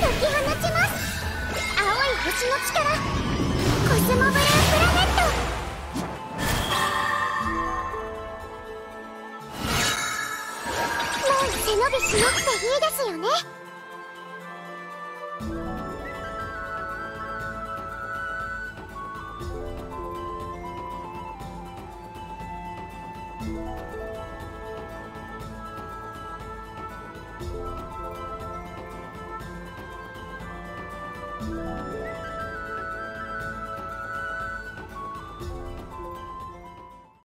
解き放ちます青い星の力コスモブループラネット。もう背伸びしなくていいですよね Música